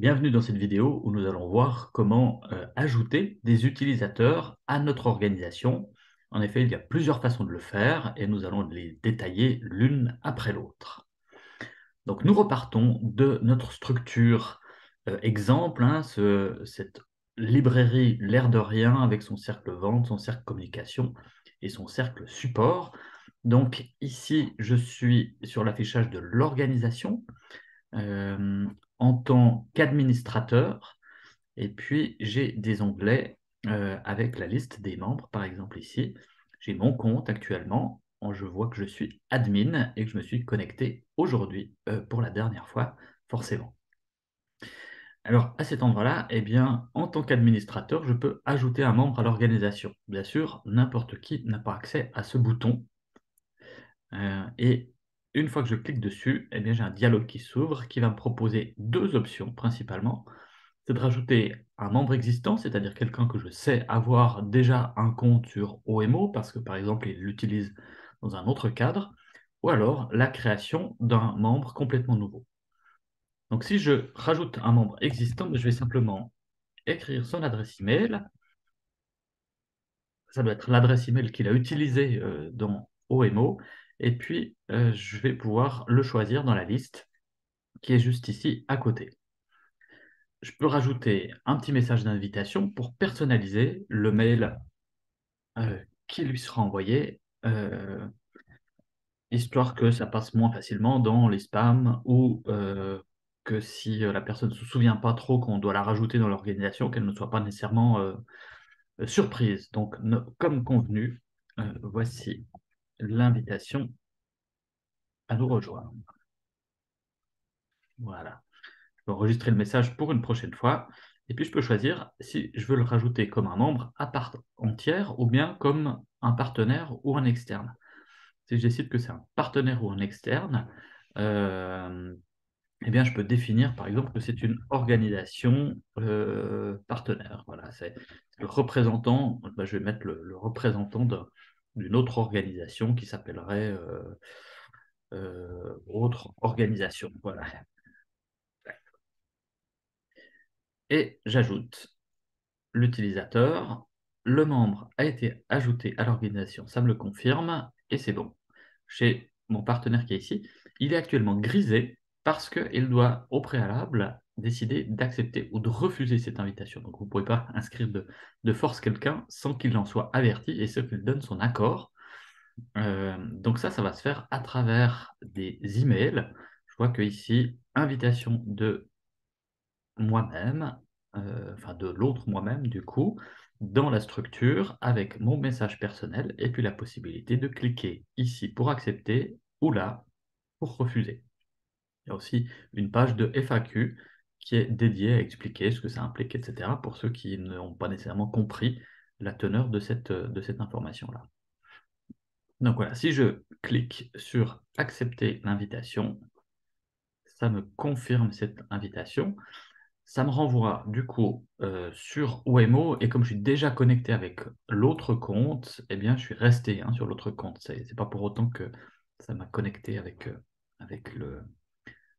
Bienvenue dans cette vidéo où nous allons voir comment euh, ajouter des utilisateurs à notre organisation. En effet, il y a plusieurs façons de le faire et nous allons les détailler l'une après l'autre. Donc nous repartons de notre structure euh, exemple, hein, cette librairie l'air de rien avec son cercle vente, son cercle communication et son cercle support. Donc ici, je suis sur l'affichage de l'organisation. Euh, en tant qu'administrateur. Et puis, j'ai des onglets euh, avec la liste des membres. Par exemple, ici, j'ai mon compte actuellement. Je vois que je suis admin et que je me suis connecté aujourd'hui euh, pour la dernière fois, forcément. Alors, à cet endroit-là, eh bien, en tant qu'administrateur, je peux ajouter un membre à l'organisation. Bien sûr, n'importe qui n'a pas accès à ce bouton. Euh, et une fois que je clique dessus, eh j'ai un dialogue qui s'ouvre qui va me proposer deux options principalement. C'est de rajouter un membre existant, c'est-à-dire quelqu'un que je sais avoir déjà un compte sur OMO parce que par exemple il l'utilise dans un autre cadre, ou alors la création d'un membre complètement nouveau. Donc si je rajoute un membre existant, je vais simplement écrire son adresse email. Ça doit être l'adresse email qu'il a utilisée euh, dans OMO et puis euh, je vais pouvoir le choisir dans la liste qui est juste ici à côté. Je peux rajouter un petit message d'invitation pour personnaliser le mail euh, qui lui sera envoyé, euh, histoire que ça passe moins facilement dans les spams ou que si la personne ne se souvient pas trop qu'on doit la rajouter dans l'organisation, qu'elle ne soit pas nécessairement surprise. Donc, comme convenu, voici l'invitation à nous rejoindre. Voilà. Je peux enregistrer le message pour une prochaine fois. Et puis, je peux choisir si je veux le rajouter comme un membre à part entière ou bien comme un partenaire ou un externe. Si je décide que c'est un partenaire ou un externe, euh, eh bien, je peux définir, par exemple, que c'est une organisation euh, partenaire. Voilà, c'est le représentant. Bah, je vais mettre le, représentant d'une autre organisation qui s'appellerait euh, euh, autre organisation. Voilà. Et j'ajoute l'utilisateur. Le membre a été ajouté à l'organisation, ça me le confirme, et c'est bon. Chez mon partenaire qui est ici, il est actuellement grisé parce qu'il doit au préalable décider d'accepter ou de refuser cette invitation. Donc vous ne pouvez pas inscrire de, de force quelqu'un sans qu'il en soit averti et ce qu'il donne son accord. Euh, donc ça, ça va se faire à travers des emails. Je vois que ici, invitation de moi-même, euh, enfin de l'autre moi-même du coup, dans la structure avec mon message personnel et puis la possibilité de cliquer ici pour accepter ou là pour refuser. Il y a aussi une page de FAQ qui est dédiée à expliquer ce que ça implique, etc., pour ceux qui n'ont pas nécessairement compris la teneur de cette, de cette information-là. Donc voilà, si je clique sur accepter l'invitation, ça me confirme cette invitation. Ça me renvoie du coup euh, sur OMO et comme je suis déjà connecté avec l'autre compte, eh bien je suis resté hein, sur l'autre compte. Ce n'est pas pour autant que ça m'a connecté avec, euh, avec le,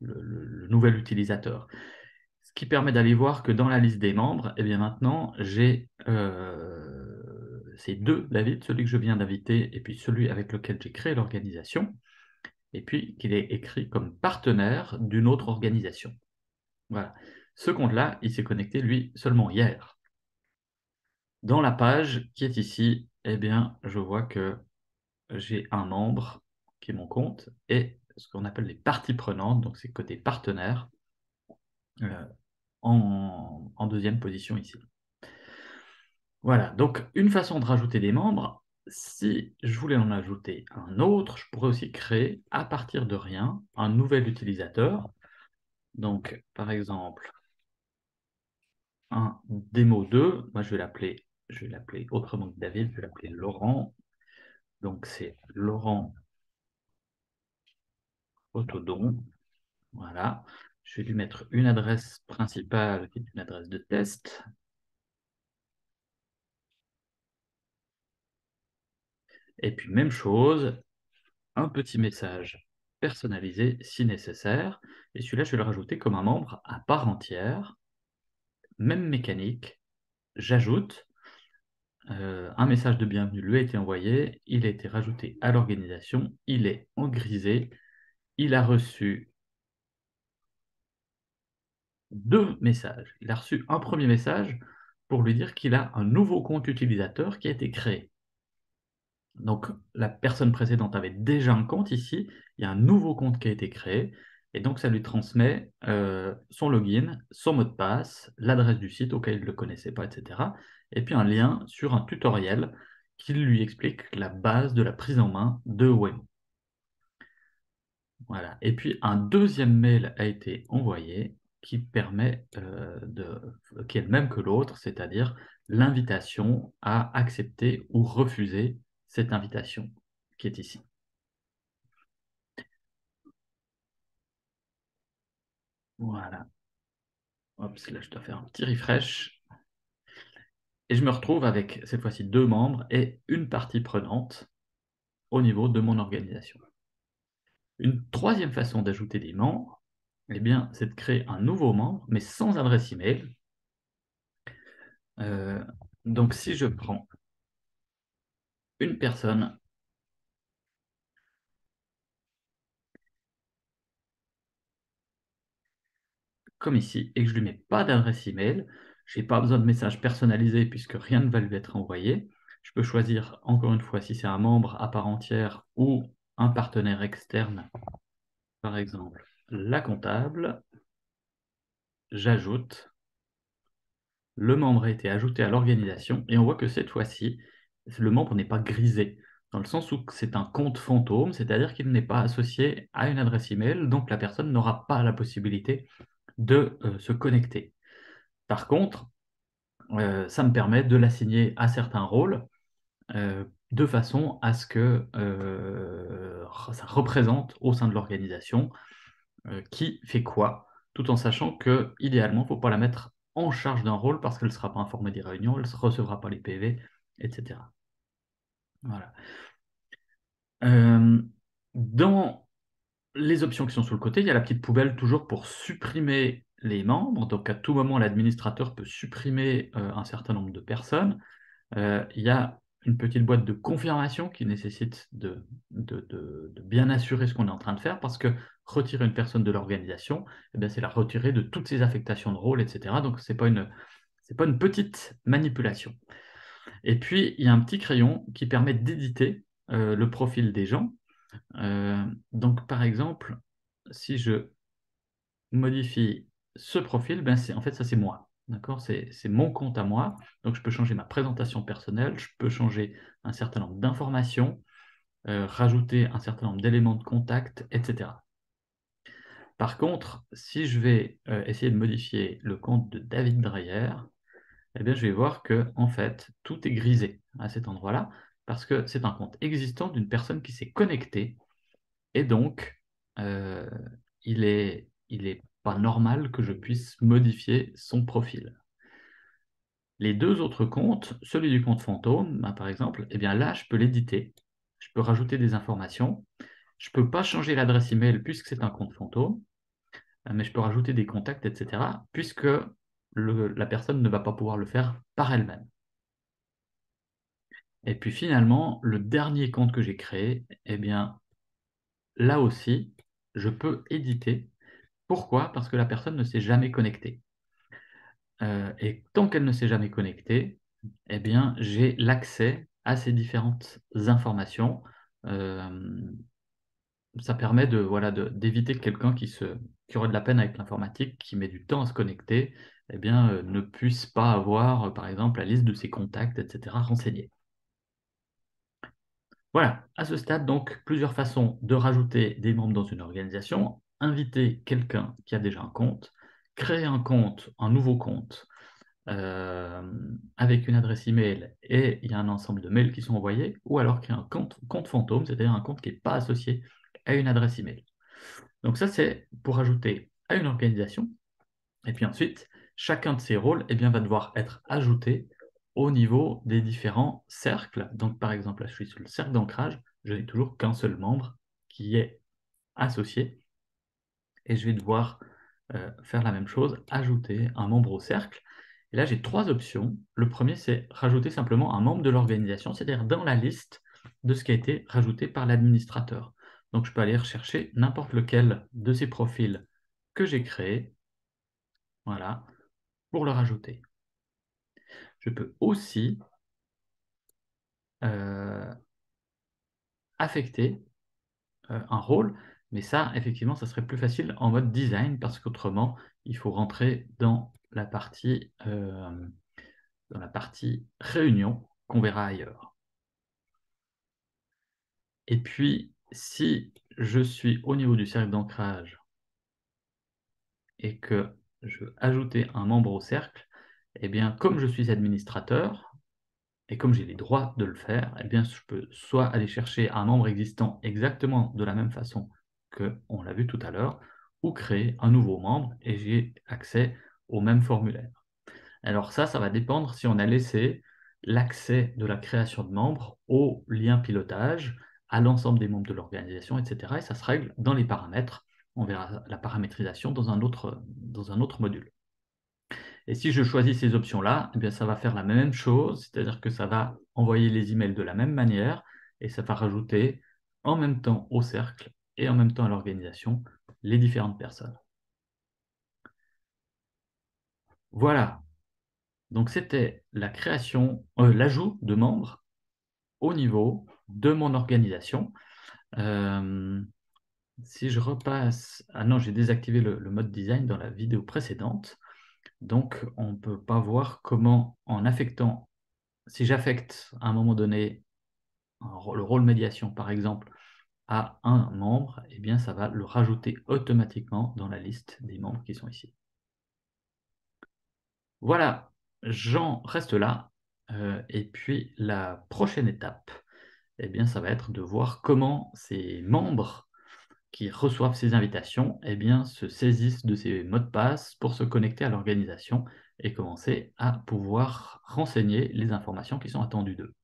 le, nouvel utilisateur. Qui permet d'aller voir que dans la liste des membres, eh bien maintenant j'ai euh, c'est deux David, celui que je viens d'inviter et puis celui avec lequel j'ai créé l'organisation, et puis qu'il est écrit comme partenaire d'une autre organisation. Voilà. Ce compte-là, il s'est connecté, lui, seulement hier. Dans la page qui est ici, eh bien, je vois que j'ai un membre qui est mon compte et ce qu'on appelle les parties prenantes, donc c'est côté partenaire, euh, en deuxième position ici. Voilà, donc une façon de rajouter des membres, si je voulais en ajouter un autre, je pourrais aussi créer à partir de rien un nouvel utilisateur. Donc, par exemple, un démo 2, moi je vais l'appeler, je vais l'appeler autrement que David, je vais l'appeler Laurent. Donc c'est Laurent Autodon. Voilà. Je vais lui mettre une adresse principale qui est une adresse de test. Et puis, même chose, un petit message personnalisé si nécessaire. Et celui-là, je vais le rajouter comme un membre à part entière. Même mécanique, j'ajoute euh, un message de bienvenue lui a été envoyé, il a été rajouté à l'organisation, il est en grisé, il a reçu deux messages. Il a reçu un premier message pour lui dire qu'il a un nouveau compte utilisateur qui a été créé. Donc la personne précédente avait déjà un compte ici, il y a un nouveau compte qui a été créé, et donc ça lui transmet euh, son login, son mot de passe, l'adresse du site auquel il ne le connaissait pas, etc. Et puis un lien sur un tutoriel qui lui explique la base de la prise en main de Waymo. Voilà. Et puis un deuxième mail a été envoyé qui permet euh, de, qui est le même que l'autre, c'est-à-dire l'invitation à accepter ou refuser cette invitation qui est ici. Voilà. Hop, là, je dois faire un petit refresh. Et je me retrouve avec cette fois-ci deux membres et une partie prenante au niveau de mon organisation. Une troisième façon d'ajouter des membres, eh bien, c'est de créer un nouveau membre, mais sans adresse email. Euh, donc, si je prends une personne comme ici, et que je ne lui mets pas d'adresse email, je n'ai pas besoin de message personnalisé puisque rien ne va lui être envoyé. Je peux choisir, encore une fois, si c'est un membre à part entière ou un partenaire externe, par exemple la comptable, j'ajoute, le membre a été ajouté à l'organisation et on voit que cette fois-ci, le membre n'est pas grisé, dans le sens où c'est un compte fantôme, c'est-à-dire qu'il n'est pas associé à une adresse email, donc la personne n'aura pas la possibilité de euh, se connecter. Par contre, euh, ça me permet de l'assigner à certains rôles euh, de façon à ce que ça représente au sein de l'organisation qui fait quoi, tout en sachant que idéalement, il ne faut pas la mettre en charge d'un rôle parce qu'elle ne sera pas informée des réunions, elle ne recevra pas les PV, etc. Voilà. Euh, dans les options qui sont sur le côté, il y a la petite poubelle toujours pour supprimer les membres. Donc à tout moment, l'administrateur peut supprimer euh, un certain nombre de personnes. Euh, il y a une petite boîte de confirmation qui nécessite de, bien assurer ce qu'on est en train de faire parce que retirer une personne de l'organisation, eh c'est la retirer de toutes ses affectations de rôle, etc. Donc ce n'est pas, une, pas une petite manipulation. Et puis, il y a un petit crayon qui permet d'éditer euh, le profil des gens. Euh, donc, par exemple, si je modifie ce profil, ben en fait, ça c'est moi. D'accord C'est mon compte à moi. Donc, je peux changer ma présentation personnelle, je peux changer un certain nombre d'informations, euh, rajouter un certain nombre d'éléments de contact, etc. Par contre, si je vais essayer de modifier le compte de David Dreyer, eh bien, je vais voir que en fait, tout est grisé à cet endroit-là, parce que c'est un compte existant d'une personne qui s'est connectée, et donc euh, il est normal que je puisse modifier son profil. Les deux autres comptes, celui du compte fantôme, ben, par exemple, eh bien là, je peux l'éditer, je peux rajouter des informations, je ne peux pas changer l'adresse email puisque c'est un compte fantôme, mais je peux rajouter des contacts, etc., puisque la personne ne va pas pouvoir le faire par elle-même. Et puis finalement, le dernier compte que j'ai créé, eh bien, là aussi, je peux éditer. Pourquoi? Parce que la personne ne s'est jamais connectée. Euh, et tant qu'elle ne s'est jamais connectée, eh bien, j'ai l'accès à ces différentes informations. Euh, ça permet de voilà d'éviter que quelqu'un qui, se, qui aurait de la peine avec l'informatique, qui met du temps à se connecter, eh bien, euh, ne puisse pas avoir, par exemple, la liste de ses contacts, etc., renseignée. Voilà, à ce stade, donc, plusieurs façons de rajouter des membres dans une organisation. Inviter quelqu'un qui a déjà un compte, créer un compte, un nouveau compte, euh, avec une adresse email et il y a un ensemble de mails qui sont envoyés, ou alors créer un compte, compte fantôme, c'est-à-dire un compte qui n'est pas associé à une adresse email. Donc ça, c'est pour ajouter à une organisation. Et puis ensuite, chacun de ces rôles eh bien, va devoir être ajouté au niveau des différents cercles. Donc, par exemple, là, je suis sur le cercle d'ancrage, je n'ai toujours qu'un seul membre qui est associé. Et je vais devoir euh, faire la même chose, ajouter un membre au cercle. Et là, j'ai trois options. Le premier, c'est rajouter simplement un membre de l'organisation, c'est-à-dire dans la liste de ce qui a été rajouté par l'administrateur. Donc, je peux aller rechercher n'importe lequel de ces profils que j'ai créés, voilà, pour le rajouter. Je peux aussi euh, affecter euh, un rôle, mais ça, effectivement, ça serait plus facile en mode design, parce qu'autrement, il faut rentrer dans la partie, euh, dans la partie réunion qu'on verra ailleurs. Et puis, si je suis au niveau du cercle d'ancrage et que je veux ajouter un membre au cercle, eh bien, comme je suis administrateur, et comme j'ai les droits de le faire, eh bien, je peux soit aller chercher un membre existant exactement de la même façon que on l'a vu tout à l'heure, ou créer un nouveau membre et j'ai accès au même formulaire. Alors ça, ça va dépendre si on a laissé l'accès de la création de membres au lien pilotage, à l'ensemble des membres de l'organisation, etc. Et ça se règle dans les paramètres. On verra la paramétrisation dans un autre, dans un autre module. Et si je choisis ces options-là, eh bien, ça va faire la même chose, c'est-à-dire que ça va envoyer les emails de la même manière et ça va rajouter en même temps au cercle et en même temps à l'organisation les différentes personnes. Voilà. Donc c'était la création, euh, l'ajout de membres au niveau de mon organisation. Euh, si je repasse... Ah non, j'ai désactivé le, mode design dans la vidéo précédente. Donc, on ne peut pas voir comment, en affectant, si j'affecte à un moment donné le rôle médiation, par exemple, à un membre, eh bien, ça va le rajouter automatiquement dans la liste des membres qui sont ici. Voilà, j'en reste là. Euh, et puis, la prochaine étape, eh bien, ça va être de voir comment ces membres qui reçoivent ces invitations eh bien, se saisissent de ces mots de passe pour se connecter à l'organisation et commencer à pouvoir renseigner les informations qui sont attendues d'eux.